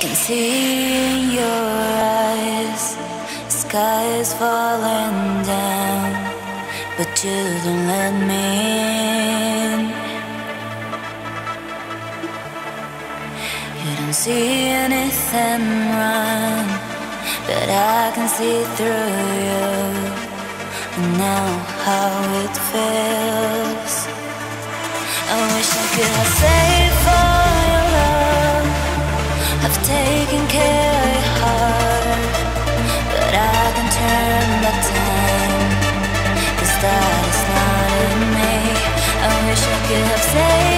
can see in your eyes, sky is falling down, but you don't let me in. You don't see anything wrong, but I can see through you. And now how it feels. I wish I could have saved of your but I can turn back time. Me. I wish I could have saved.